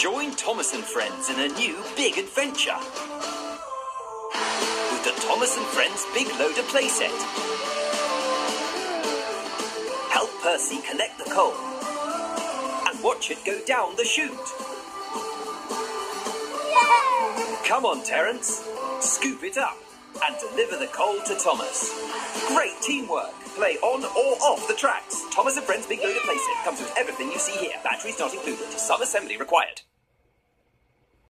Join Thomas and Friends in a new big adventure. With the Thomas and Friends Big Loader playset. Help Percy collect the coal. And watch it go down the chute. Come on, Terence. Scoop it up and deliver the coal to Thomas. Great teamwork. Play on or off the tracks. Thomas and Friends Big Loader playset comes with everything you see here. Batteries not included. Some assembly required.